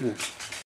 Yeah.